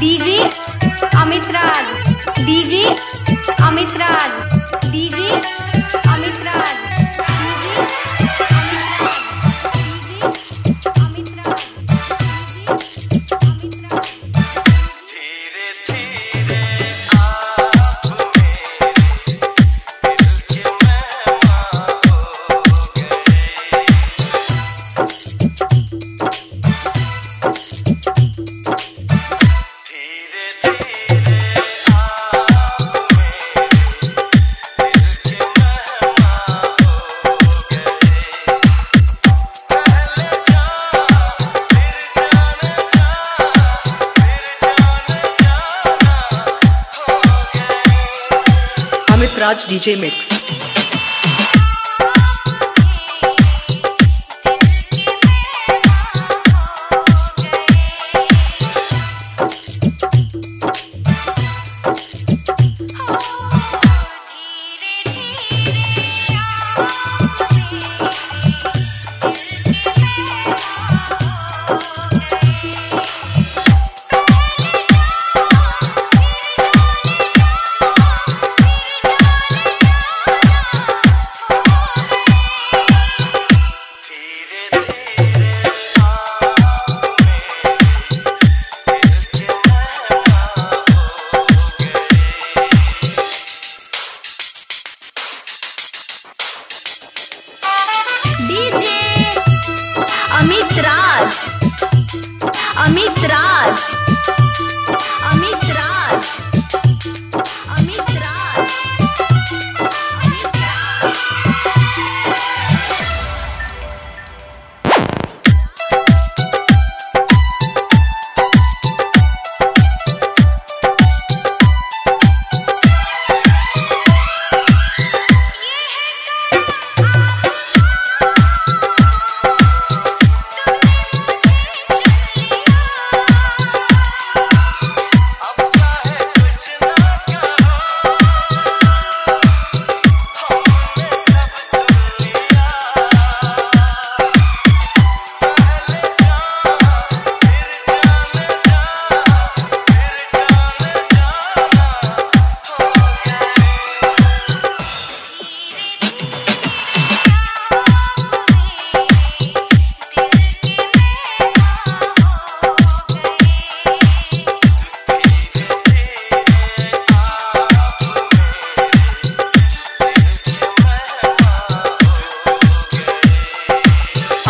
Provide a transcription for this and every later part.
DJ Raj DJ Mix. DJ. Amit Raj. Amit Raj.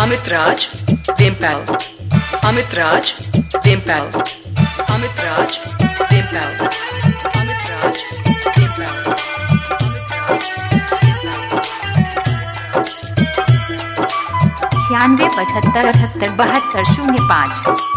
Amit Raj, Dimpal. Amit Raj, Dimpal. Amit Raj, Dimpal. Amit Raj, Dimpal. छियानवे पचहत्तर अठहत्तर बहत्तर शून्य पाँच